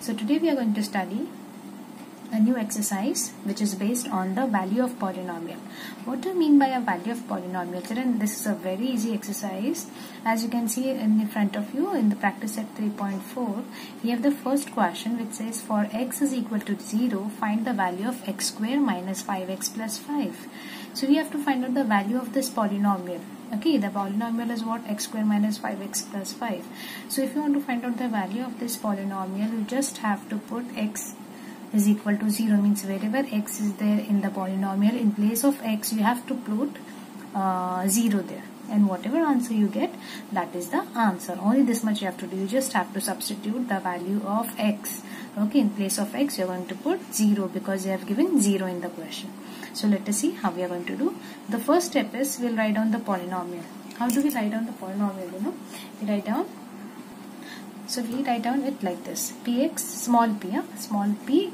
So today we are going to study a new exercise which is based on the value of polynomial. What do you mean by a value of polynomial? Children, this is a very easy exercise. As you can see in the front of you in the practice set 3.4, we have the first question which says for x is equal to 0, find the value of x square minus 5x plus 5. So we have to find out the value of this polynomial okay the polynomial is what? X square minus 5x plus 5 so if you want to find out the value of this polynomial you just have to put x is equal to 0 means wherever x is there in the polynomial in place of x you have to put uh, 0 there. And whatever answer you get that is the answer. Only this much you have to do. You just have to substitute the value of x. Okay in place of x you're going to put 0 because you have given 0 in the question so let us see how we are going to do. The first step is we'll write down the polynomial. How do we write down the polynomial? You know, we write down. So we write down it like this: px small p, uh, small p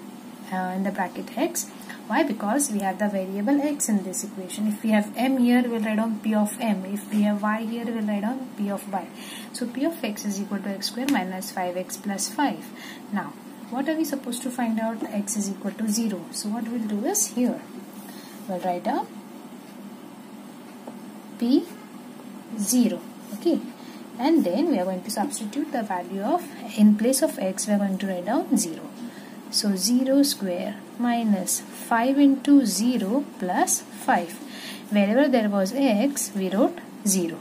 uh, in the bracket x. Why? Because we have the variable x in this equation. If we have m here, we'll write down p of m. If we have y here, we'll write down p of y. So p of x is equal to x square minus 5x plus 5. Now, what are we supposed to find out? x is equal to 0. So what we'll do is here we'll write down p 0 okay? And then we are going to substitute the value of in place of x we are going to write down 0 so 0 square minus 5 into 0 plus 5 wherever there was x we wrote 0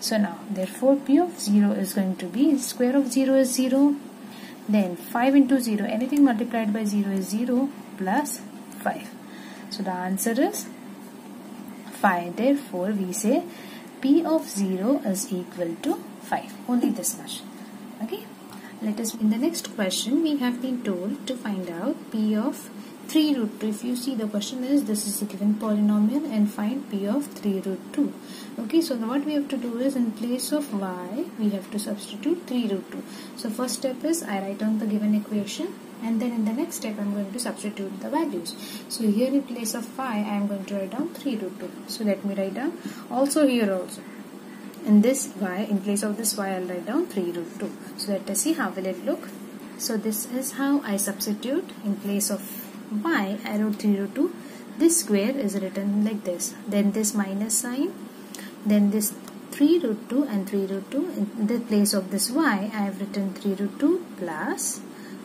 so now therefore p of 0 is going to be square of 0 is 0 then 5 into 0 anything multiplied by 0 is 0 plus 5 so the answer is 5. Therefore, we say P of 0 is equal to 5. Only this much. Okay. Let us, in the next question, we have been told to find out P of 3 root 2. If you see the question is, this is a given polynomial and find P of 3 root 2. Okay, so what we have to do is in place of y, we have to substitute 3 root 2. So first step is I write down the given equation and then in the next step I'm going to substitute the values. So here in place of 5 I am going to write down 3 root 2. So let me write down also here also. In this y, in place of this y I'll write down 3 root 2. So let us see how will it look. So this is how I substitute in place of y I wrote 3 root 2. This square is written like this. Then this minus sign. Then this 3 root 2 and 3 root 2 in the place of this y I have written 3 root 2 plus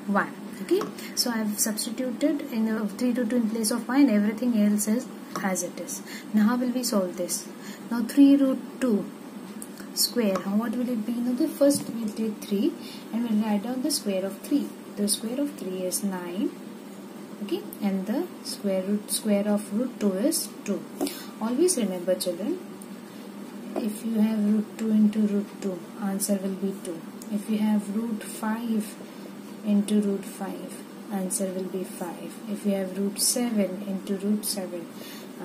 1 okay? So I've substituted in a 3 to 2 in place of 5 and everything else is as it is. Now how will we solve this? Now 3 root 2 square how what will it be? Now the first we'll take 3 and we'll write down the square of 3 the square of 3 is 9 okay? And the square root square of root 2 is 2 always remember children if you have root 2 into root 2 answer will be 2 if you have root 5 into root 5 answer will be 5 if we have root 7 into root 7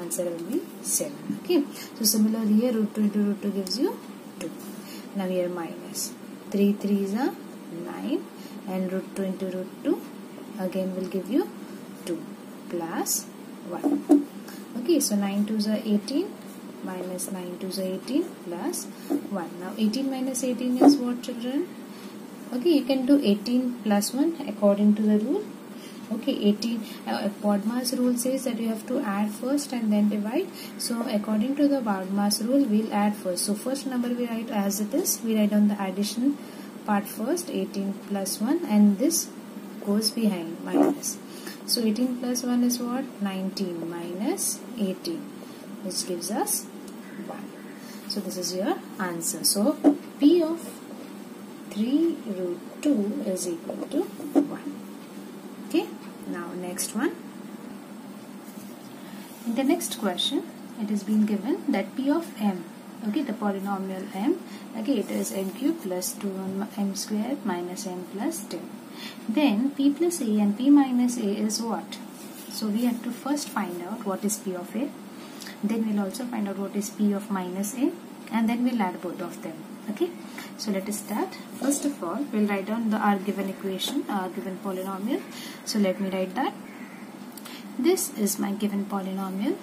answer will be 7 okay? So similarly here root 2 into root 2 gives you 2 now here minus. 3 3s are 9 and root 2 into root 2 again will give you 2 plus 1 okay so 9 2s are 18 minus 9 2s are 18 plus 1 now 18 minus 18 is what children okay you can do 18 plus 1 according to the rule. Okay 18 uh, Bodmas rule says that you have to add first and then divide. So according to the Bodmas rule we'll add first. So first number we write as it is. We write on the addition part first 18 plus 1 and this goes behind minus. So 18 plus 1 is what? 19 minus 18 which gives us 1 so this is your answer. So P of 3 root 2 is equal to 1. Okay, now next one. In the next question, it has been given that p of m, okay, the polynomial m, okay, it is m cube plus 2m square minus m plus 10. Then p plus a and p minus a is what? So we have to first find out what is p of a. Then we'll also find out what is p of minus a and then we'll add both of them okay so let us start. First of all we'll write down the our given equation our given polynomial. So let me write that. This is my given polynomial.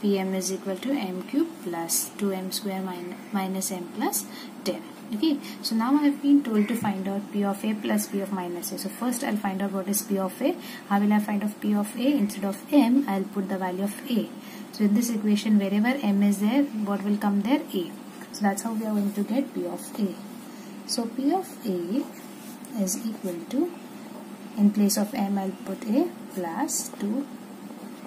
Pm is equal to m cube plus 2m square min minus m plus 10 okay so now I have been told to find out p of a plus p of minus a. So first I'll find out what is p of a. How will I find out p of a? Instead of m I'll put the value of a. So in this equation wherever m is there what will come there? A so that's how we are going to get p of a. So p of a is equal to in place of m I'll put a plus 2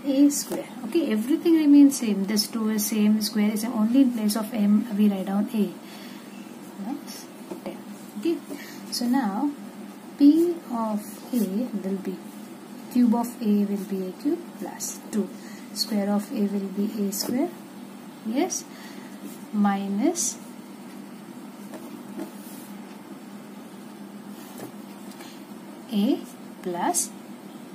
a square. Okay everything remains same. This 2 is same square is same. Only in place of m we write down a. Okay. So now p of a will be cube of a will be a cube plus 2 square of a will be a square. Yes minus a plus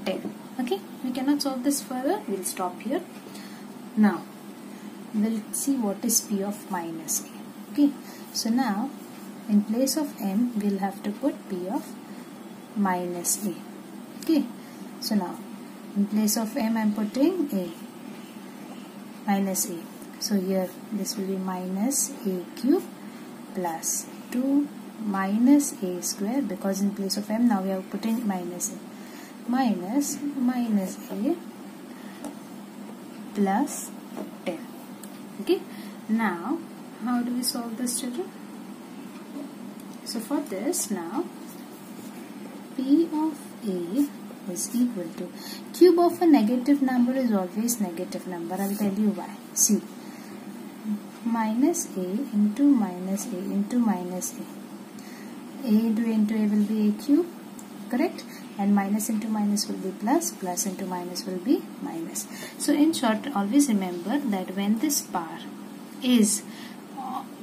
10 okay we cannot solve this further. We'll stop here. Now we'll see what is p of minus a. Okay so now in place of m we'll have to put p of minus a. Okay so now in place of m I'm putting a minus a so here this will be minus a cube plus 2 minus a square because in place of m now we are putting minus a minus minus a plus 10 okay now how do we solve this children so for this now P of A is equal to cube of a negative number is always negative number. I'll tell you why. See minus A into minus A into minus A. A into into A will be A cube correct and minus into minus will be plus plus into minus will be minus. So in short always remember that when this power is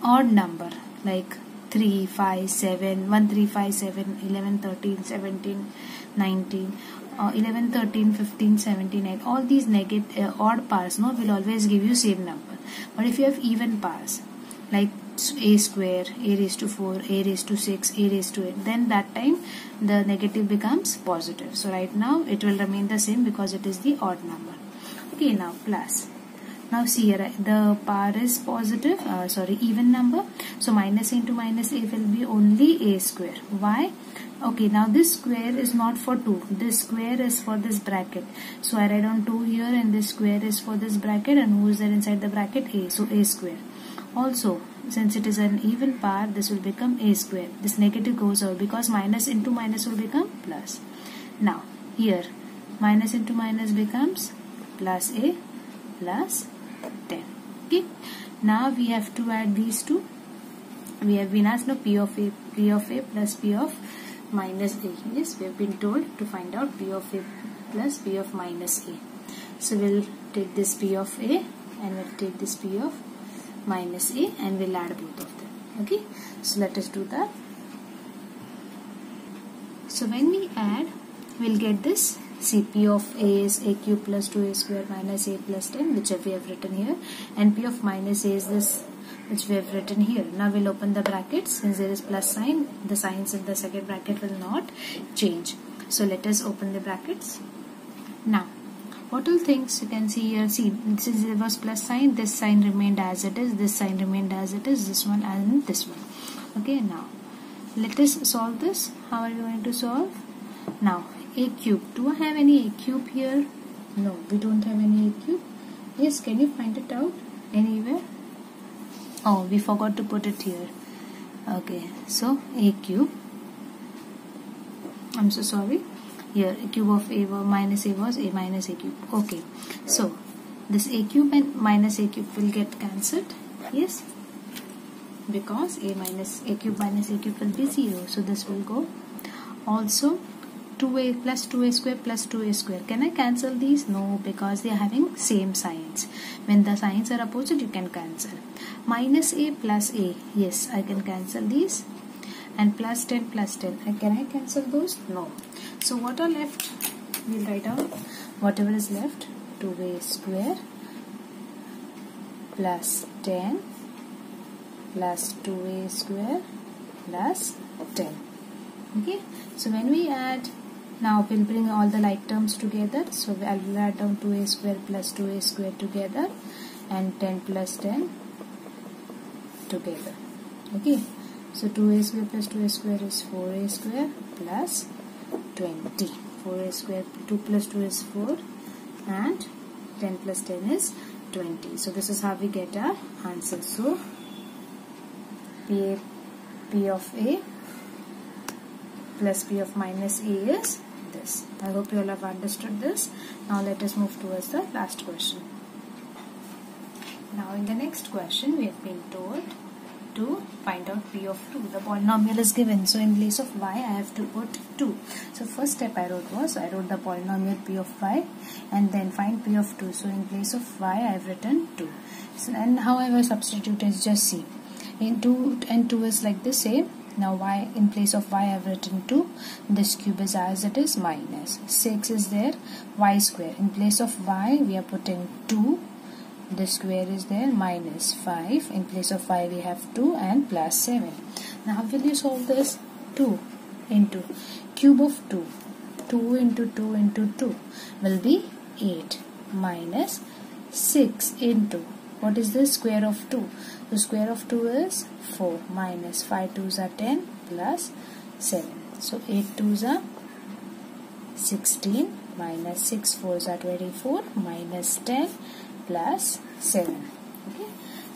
odd number like 3, 5, 7, 1, 3, 5, 7, 11, 13, 17, 19, uh, 11, 13, 15, 17, 8. All these negative uh, odd powers no, will always give you same number. But if you have even powers like a square, a raised to 4, a raised to 6, a raised to 8, then that time the negative becomes positive. So right now it will remain the same because it is the odd number. Okay, now plus now see here the power is positive uh, sorry even number so minus into minus a will be only a square. Why? Okay now this square is not for 2 this square is for this bracket. So I write on 2 here and this square is for this bracket and who is there inside the bracket? A. So a square. Also since it is an even power this will become a square. This negative goes out because minus into minus will become plus. Now here minus into minus becomes plus a plus 10 okay? Now we have to add these two we have been asked now p of a p of a plus p of minus a. Yes we have been told to find out p of a plus p of minus a. So we'll take this p of a and we'll take this p of minus a and we'll add both of them. Okay? So let us do that. So when we add we'll get this P of a is a cube plus 2a square minus a plus 10 which we have written here and p of minus a is this which we have written here. Now we'll open the brackets since there is plus sign the signs in the second bracket will not change. So let us open the brackets. Now what all things you can see here see since there was plus sign this sign remained as it is this sign remained as it is this one and this one okay now let us solve this how are we going to solve now a cube. Do I have any a cube here? No, we don't have any a cube. Yes, can you find it out anywhere? Oh, we forgot to put it here. Okay, so a cube. I'm so sorry. Here, a cube of a minus a was a minus a cube. Okay, so this a cube and minus a cube will get cancelled. Yes, because a minus a cube minus a cube will be 0. So this will go. Also, 2a plus 2a square plus 2a square. Can I cancel these? No, because they are having same signs. When the signs are opposite, you can cancel. Minus a plus a. Yes, I can cancel these. And plus 10 plus 10. Can I cancel those? No. So what are left? We'll write down whatever is left. 2a square plus 10 plus 2a square plus 10 okay so when we add now we'll bring all the like terms together. So I'll add down 2a square plus 2a square together and 10 plus 10 together. Okay. So 2a square plus 2a square is 4a square plus 20. 4a square 2 plus 2 is 4 and 10 plus 10 is 20. So this is how we get our answer. So P, P of A plus P of minus A is this. I hope you all have understood this. Now let us move towards the last question. Now in the next question we have been told to find out p of 2. The polynomial is given. So in place of y I have to put 2. So first step I wrote was I wrote the polynomial p of y and then find p of 2. So in place of y I have written 2. So, and how I will substitute is just c. In 2 and 2 is like the same. Now y in place of y I have written 2. This cube is as it is 6 is there. y square. In place of y we are putting 2 the square is there minus 5 in place of 5 we have 2 and plus 7 now will you solve this 2 into cube of 2 2 into 2 into 2 will be 8 minus 6 into what is the square of 2 the square of 2 is 4 minus 5 2s are 10 plus 7 so 8 2s are 16 minus 6 4s are 24 minus 10 plus 7 okay.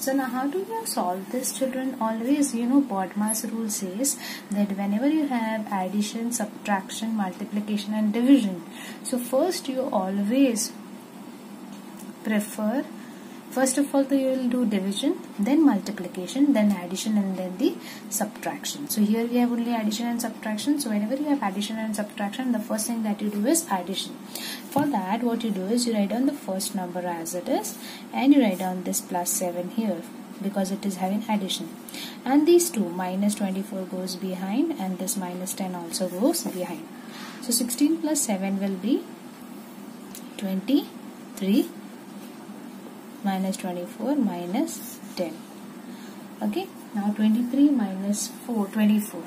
So now how do you solve this children? Always you know BODMAS rule says that whenever you have addition subtraction multiplication and division so first you always prefer First of all, you will do division, then multiplication, then addition and then the subtraction. So here we have only addition and subtraction. So whenever you have addition and subtraction, the first thing that you do is addition. For that, what you do is you write down the first number as it is and you write down this plus 7 here because it is having addition. And these two, minus 24 goes behind and this minus 10 also goes behind. So 16 plus 7 will be 23 minus 24 minus 10 okay now 23 minus 4 24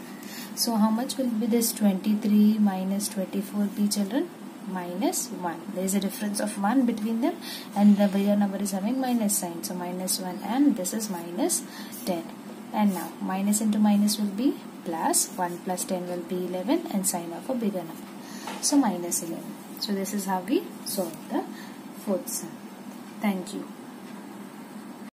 so how much will be this 23 minus 24 be children? Minus 1 there is a difference of 1 between them and the bigger number is having minus sign. So minus 1 and this is minus 10 and now minus into minus will be plus 1 plus 10 will be 11 and sign of a bigger number. So minus 11 so this is how we solve the fourth sum. Thank you